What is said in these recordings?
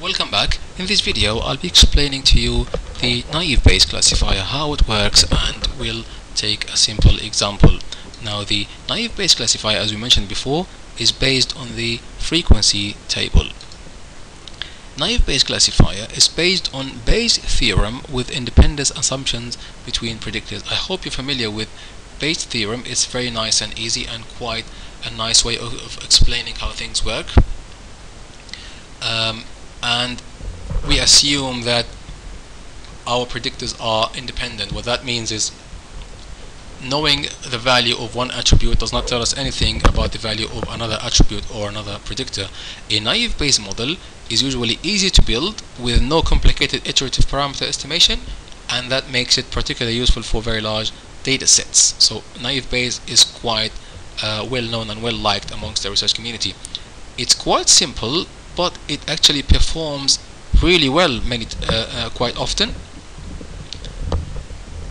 Welcome back. In this video I'll be explaining to you the naive Bayes classifier, how it works and we'll take a simple example. Now the naive Bayes classifier as we mentioned before is based on the frequency table. Naive Bayes classifier is based on Bayes theorem with independence assumptions between predictors. I hope you're familiar with Bayes theorem. It's very nice and easy and quite a nice way of, of explaining how things work. Um, and we assume that our predictors are independent. What that means is knowing the value of one attribute does not tell us anything about the value of another attribute or another predictor. A naive Bayes model is usually easy to build with no complicated iterative parameter estimation and that makes it particularly useful for very large data sets. So naive Bayes is quite uh, well known and well liked amongst the research community. It's quite simple but it actually performs really well many uh, uh, quite often.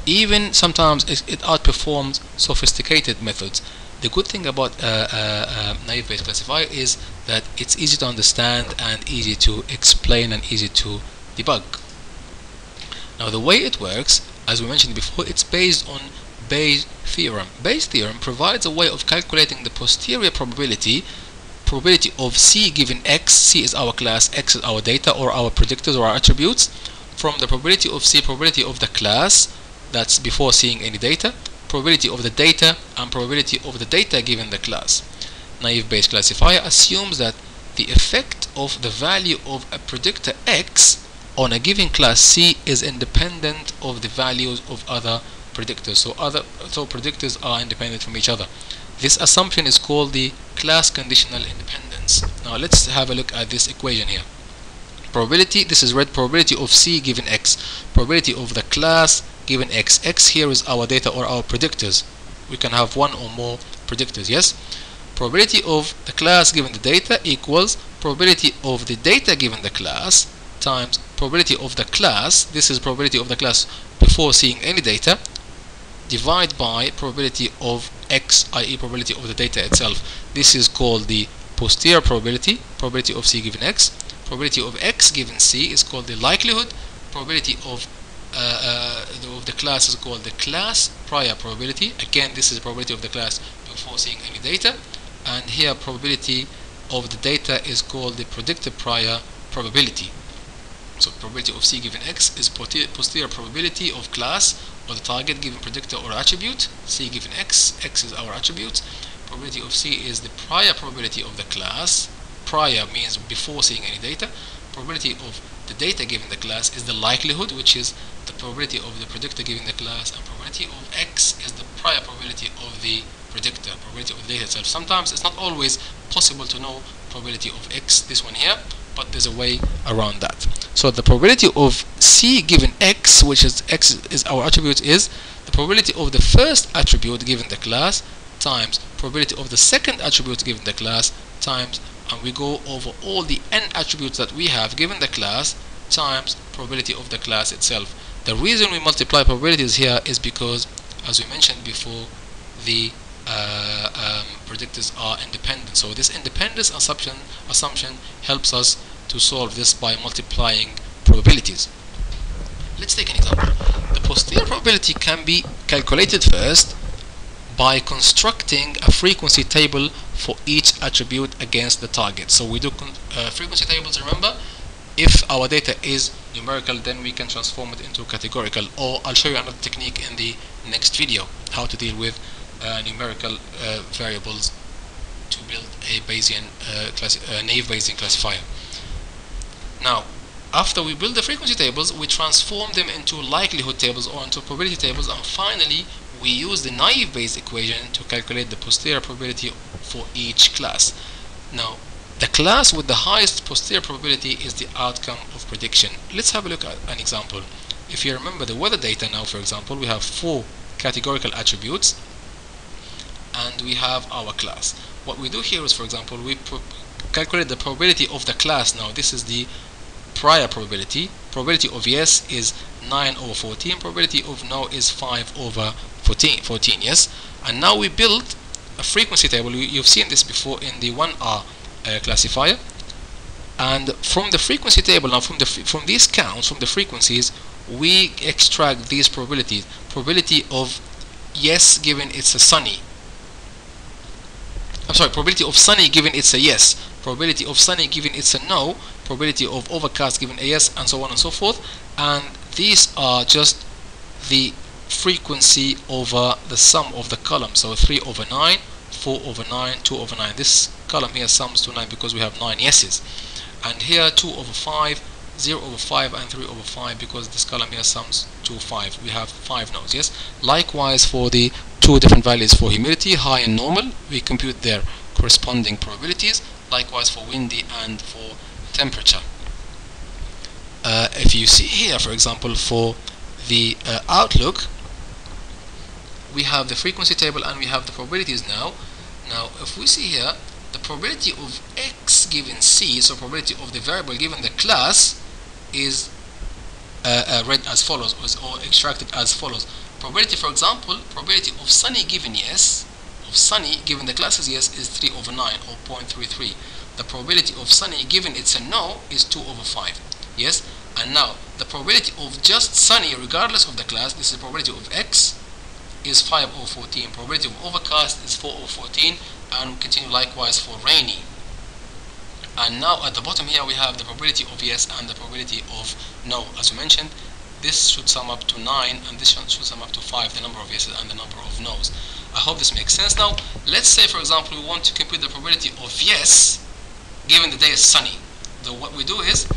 Even sometimes it, it, outperforms sophisticated methods. The good thing about uh, uh, uh, naive Bayes classifier is that it's easy to understand and easy to explain and easy to debug. Now the way it works as we mentioned before it's based on Bayes theorem. Bayes theorem provides a way of calculating the posterior probability probability of C given X, C is our class, X is our data or our predictors or our attributes, from the probability of C, probability of the class, that's before seeing any data, probability of the data, and probability of the data given the class. Naive Bayes classifier assumes that the effect of the value of a predictor X on a given class C is independent of the values of other predictors. So other so predictors are independent from each other. This assumption is called the class conditional independence. Now let's have a look at this equation here. Probability, this is read probability of C given X. Probability of the class given X. X here is our data or our predictors. We can have one or more predictors, yes? Probability of the class given the data equals probability of the data given the class times probability of the class, this is probability of the class before seeing any data, divide by probability of x, i.e. probability of the data itself. This is called the posterior probability, probability of c given x. Probability of x given c is called the likelihood. Probability of uh, uh, of the class is called the class prior probability. Again, this is the probability of the class before seeing any data. And here, probability of the data is called the predictor prior probability. So probability of C given X is posterior probability of class or the target given predictor or attribute. C given X, X is our attribute. Probability of C is the prior probability of the class. Prior means before seeing any data. Probability of the data given the class is the likelihood, which is the probability of the predictor given the class, and probability of X is the prior probability of the predictor, probability of the data itself. Sometimes it's not always possible to know probability of X, this one here, but there's a way around that. So the probability of C given X, which is X is our attribute, is the probability of the first attribute given the class times probability of the second attribute given the class times and we go over all the n attributes that we have given the class times probability of the class itself. The reason we multiply probabilities here is because as we mentioned before the uh, predictors are independent. So this independence assumption assumption helps us to solve this by multiplying probabilities. Let's take an example. The posterior probability can be calculated first by constructing a frequency table for each attribute against the target. So we do uh, frequency tables, remember? If our data is numerical, then we can transform it into categorical. Or I'll show you another technique in the next video, how to deal with uh, numerical uh, variables to build a Bayesian uh, naive Bayesian classifier. Now, after we build the frequency tables, we transform them into likelihood tables or into probability tables, and finally, we use the naive Bayes equation to calculate the posterior probability for each class. Now, the class with the highest posterior probability is the outcome of prediction. Let's have a look at an example. If you remember the weather data now, for example, we have four categorical attributes and we have our class. What we do here is, for example, we calculate the probability of the class. Now, this is the prior probability. Probability of yes is 9 over 14. Probability of no is 5 over 14. 14 yes. And now we build a frequency table. You've seen this before in the 1R uh, classifier. and from the frequency table now from the from these counts from the frequencies we extract these probabilities probability of yes given it's a sunny I'm sorry probability of sunny given it's a yes. Probability of sunny given it's a no. Probability of overcast given a yes and so on and so forth. And these are just the frequency over the sum of the columns so 3 over 9 4 over 9 2 over 9 this column here sums to 9 because we have 9 yeses. And here 2 over 5 0 over 5 and 3 over 5 because this column here sums to 5 we have 5 nodes yes? Likewise for the two different values for humidity high and normal we compute their corresponding probabilities. Likewise for windy and for temperature. Uh, if you see here for example for the uh, outlook we have the frequency table and we have the probabilities now. Now if we see here the probability of x given c so probability of the variable given the class is uh, uh, read as follows or extracted as follows. Probability for example probability of sunny given yes of sunny given the class is yes is 3 over 9 or 0.33 the probability of sunny given it's a no is 2 over 5 yes? And now the probability of just sunny regardless of the class this is probability of x is 5 over 14 probability of overcast is 4 over 14 and continue likewise for rainy and now at the bottom here we have the probability of yes and the probability of no. As we mentioned this should sum up to 9 and this should sum up to 5 the number of yeses and the number of no's. I hope this makes sense. Now let's say for example we want to compute the probability of yes given the day is sunny. So what we do is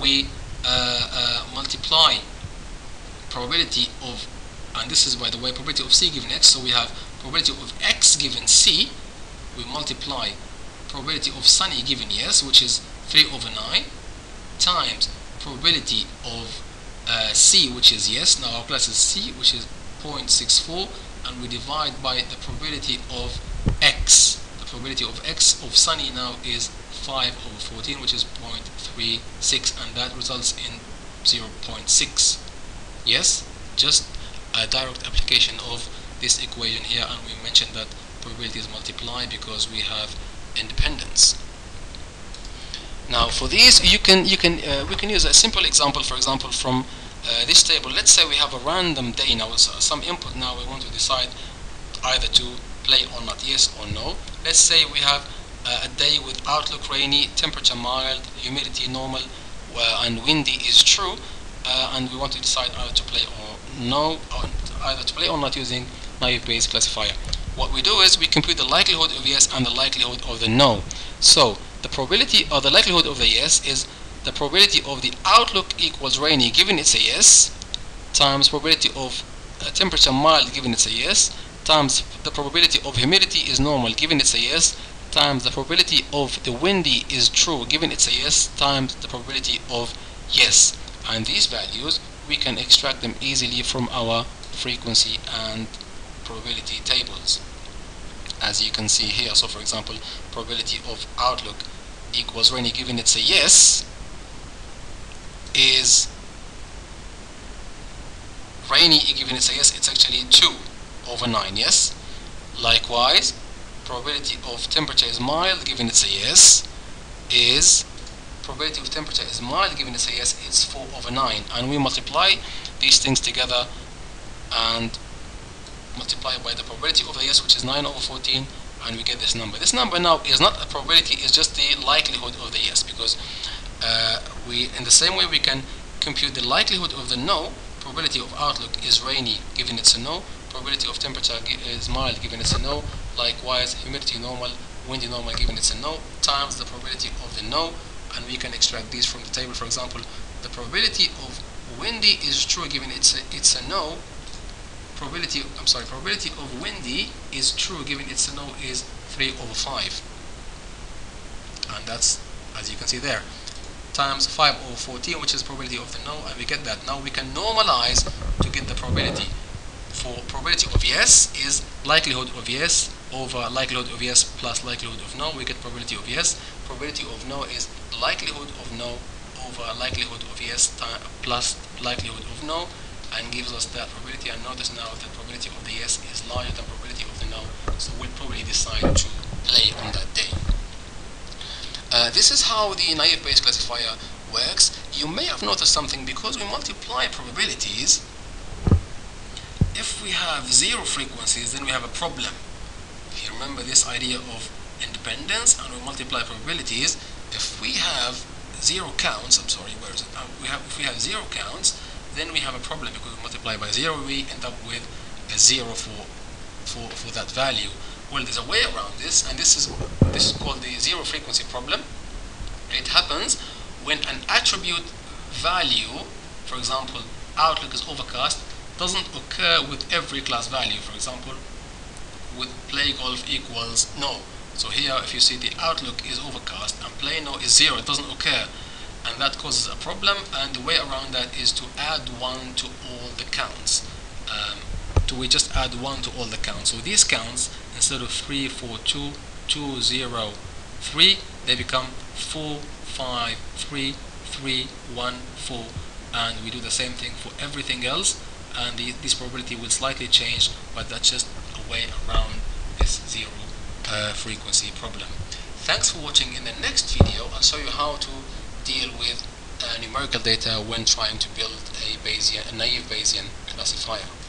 we uh, uh, multiply probability of and this is by the way probability of c given x. So we have probability of x given c. We multiply probability of sunny given yes which is 3 over 9 times probability of uh, c which is yes. Now our class is c which is 0.64 and we divide by the probability of x. The probability of x of sunny now is 5 over 14 which is 0.36 and that results in 0.6 yes? Just a direct application of this equation here and we mentioned that probabilities multiply because we have independence. Now for these you can you can uh, we can use a simple example for example from uh, this table. Let's say we have a random day now some input now we want to decide either to play or not yes or no. Let's say we have uh, a day with outlook rainy temperature mild humidity normal and windy is true uh, and we want to decide either to play or no or either to play or not using naive Bayes classifier what we do is we compute the likelihood of yes and the likelihood of the no. So the probability or the likelihood of the yes is the probability of the outlook equals rainy given it's a yes times probability of uh, temperature mild given it's a yes times the probability of humidity is normal given it's a yes times the probability of the windy is true given it's a yes times the probability of yes and these values we can extract them easily from our frequency and probability tables as you can see here. So for example probability of outlook equals rainy given it's a yes is rainy given it's a yes it's actually 2 over 9 yes? Likewise probability of temperature is mild given it's a yes is probability of temperature is mild given it's a yes it's 4 over 9 and we multiply these things together and multiply by the probability of the yes which is 9 over 14 and we get this number. This number now is not a probability, it's just the likelihood of the yes because uh, we in the same way we can compute the likelihood of the no, probability of outlook is rainy given it's a no, probability of temperature is mild given it's a no, likewise humidity normal, windy normal given it's a no, times the probability of the no. And we can extract these from the table. For example the probability of windy is true given it's a, it's a no probability I'm sorry probability of windy is true given its a no is 3 over 5 and that's as you can see there times 5 over 14 which is probability of the no and we get that. Now we can normalize to get the probability for probability of yes is likelihood of yes over likelihood of yes plus likelihood of no we get probability of yes. Probability of no is likelihood of no over likelihood of yes plus likelihood of no and gives us that probability and notice now that probability of the yes is larger than probability of the no so we'll probably decide to play on that day Uh, this is how the naive Bayes classifier works. You may have noticed something because we multiply probabilities. If we have zero frequencies, then we have a problem. If you remember this idea of independence and we multiply probabilities, if we have zero counts, I'm sorry, where is it? Uh, we have, if we have zero counts, then we have a problem because we multiply by zero, we end up with a zero for, for, for that value. Well, there's a way around this, and this is this is called the zero frequency problem. It happens when an attribute value, for example, outlook is overcast, doesn't occur with every class value. For example, with play golf equals no. So here, if you see the outlook is overcast and play no is zero, it doesn't occur. And that causes a problem, and the way around that is to add one to all the counts. Um, to we just add one to all the counts. So these counts, instead of 3, 4, 2, 2, 0, 3, they become 4, 5, 3, 3, 1, 4. And we do the same thing for everything else. And the, this probability will slightly change, but that's just a way around this zero uh, frequency problem. Thanks for watching. In the next video, I'll show you how to deal with uh, numerical data when trying to build a Bayesian, a naive Bayesian classifier.